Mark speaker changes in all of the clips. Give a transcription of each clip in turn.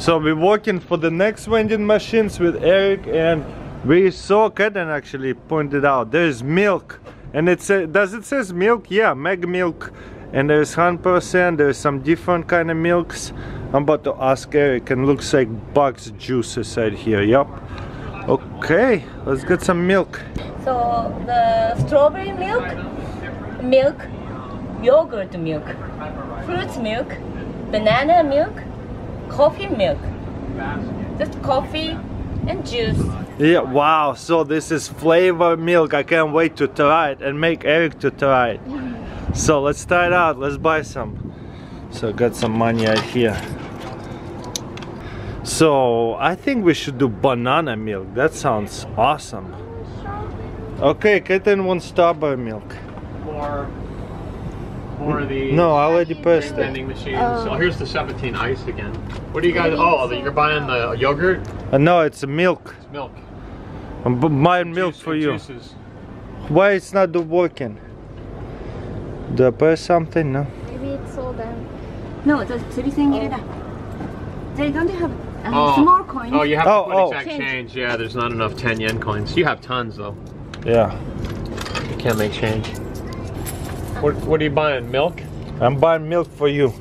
Speaker 1: So we're working for the next vending machines with Eric and we saw Kaden actually pointed out there's milk and it says does it says milk? Yeah meg milk. And there's 100% there's some different kind of milks. I'm about to ask Eric and looks like Bugs juices right here yep okay let's get some milk.
Speaker 2: So the strawberry milk, milk, yogurt milk, fruits milk, banana milk, coffee milk. Just coffee and juice.
Speaker 1: yeah wow so this is flavor milk. I can't wait to try it and make Eric to try it. So let's try it out. Let's buy some. So got some money right here. So I think we should do banana milk. That sounds awesome. Okay Kitten wants strawberry milk.
Speaker 3: More, more of the
Speaker 1: no I already pressed it
Speaker 3: vending machines. Oh. here's the 17 ice again. What do you guys? Oh, you're buying the yogurt?
Speaker 1: uh, no it's milk
Speaker 3: It's milk.
Speaker 1: I'm buying milk
Speaker 3: Juice-
Speaker 1: for you
Speaker 3: Juices.
Speaker 1: why it's not do- working do I press something no
Speaker 4: Maybe it's sold out.
Speaker 2: No, the three thing They don't have uh,
Speaker 3: Oh.
Speaker 2: small coins.
Speaker 3: Oh, you have
Speaker 1: Oh,
Speaker 3: to put
Speaker 1: oh.
Speaker 3: exact
Speaker 2: Change.
Speaker 3: change. Yeah, there's not enough 10 yen coins. You have tons though.
Speaker 1: yeah
Speaker 3: You can't make change. What, what are you buying? Milk?
Speaker 1: I'm buying milk for you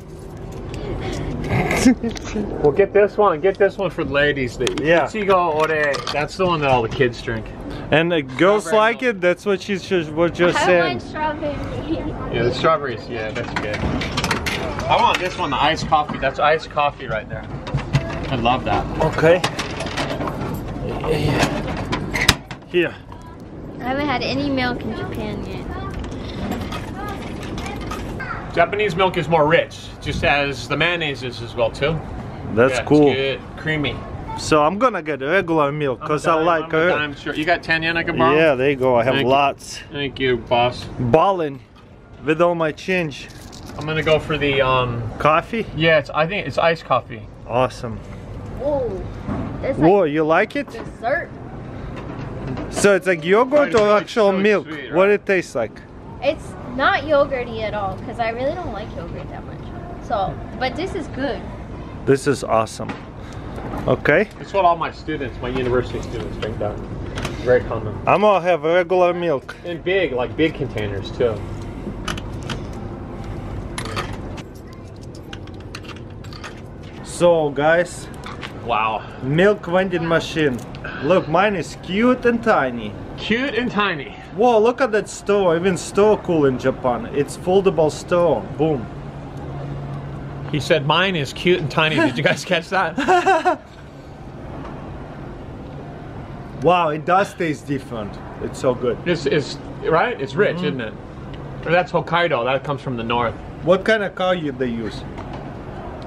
Speaker 3: Well, get this one. Get this one for the ladies. The
Speaker 1: Yeah.
Speaker 3: Ichigo Ore. That's the one that all the kids drink.
Speaker 1: And the girls
Speaker 3: Strawberry
Speaker 1: like
Speaker 3: milk.
Speaker 1: it. That's what she's just what you're
Speaker 4: I
Speaker 1: saying.
Speaker 4: want strawberry.
Speaker 3: Yeah, the strawberries. Yeah, that's good. I want this one, the iced coffee. That's iced coffee right there. I love that.
Speaker 1: Okay. Here.
Speaker 4: I haven't had any milk in Japan yet.
Speaker 3: Japanese milk is more rich, just as the mayonnaise is as well too.
Speaker 1: That's
Speaker 3: Yeah, it's
Speaker 1: cool.
Speaker 3: good, creamy.
Speaker 1: So I'm gonna get regular milk because I
Speaker 3: I'm a
Speaker 1: like
Speaker 3: I'm
Speaker 1: it.
Speaker 3: sure. You got 10 yen I can borrow?
Speaker 1: Yeah, there you go. I have
Speaker 3: Thank you.
Speaker 1: lots.
Speaker 3: Thank you, boss.
Speaker 1: Balling with all my change.
Speaker 3: I'm gonna go for the um.
Speaker 1: Coffee?
Speaker 3: Yeah, it's I think it's iced coffee.
Speaker 1: Awesome.
Speaker 4: Whoa. That's like
Speaker 1: Whoa, you like it?
Speaker 4: dessert.
Speaker 1: So it's like yogurt or actual
Speaker 3: so
Speaker 1: milk?
Speaker 3: sweet,
Speaker 1: What it tastes like?
Speaker 4: It's not yogurty at all because I really don't like yogurt that much. So, but this is good.
Speaker 1: This is awesome. Okay.
Speaker 3: It's what all my students, my university students, drink that. Very common.
Speaker 1: I'm gonna have regular milk.
Speaker 3: And big, like big containers too.
Speaker 1: So guys,
Speaker 3: Wow.
Speaker 1: milk vending machine. Look, mine is cute and tiny.
Speaker 3: Cute and tiny.
Speaker 1: Whoa, look at that store. Even store cool in Japan. It's foldable store. Boom.
Speaker 3: He said mine is cute and tiny. Did you guys catch that?
Speaker 1: Wow, it does taste different. It's so good.
Speaker 3: This is right. It's rich,
Speaker 1: Mm-hmm.
Speaker 3: isn't it? That's Hokkaido. That comes from the north.
Speaker 1: What kind of cow you they use?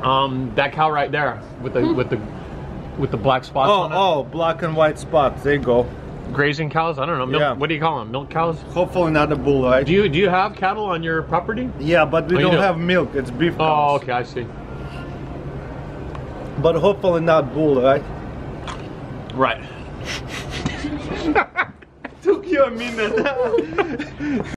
Speaker 3: Um, that cow right there with the with the with the black spots
Speaker 1: Oh,
Speaker 3: on it.
Speaker 1: oh, black and white spots. There you go.
Speaker 3: Grazing cows. I don't know. Milk,
Speaker 1: Yeah.
Speaker 3: What do you call them? Milk cows.
Speaker 1: Hopefully not a bull, right?
Speaker 3: Do you do you have cattle on your property?
Speaker 1: yeah, but we
Speaker 3: Oh,
Speaker 1: don't
Speaker 3: do?
Speaker 1: have milk. It's beef
Speaker 3: Oh, okay. I see.
Speaker 1: But hopefully not bull, right?
Speaker 3: Right.
Speaker 1: Took you a minute.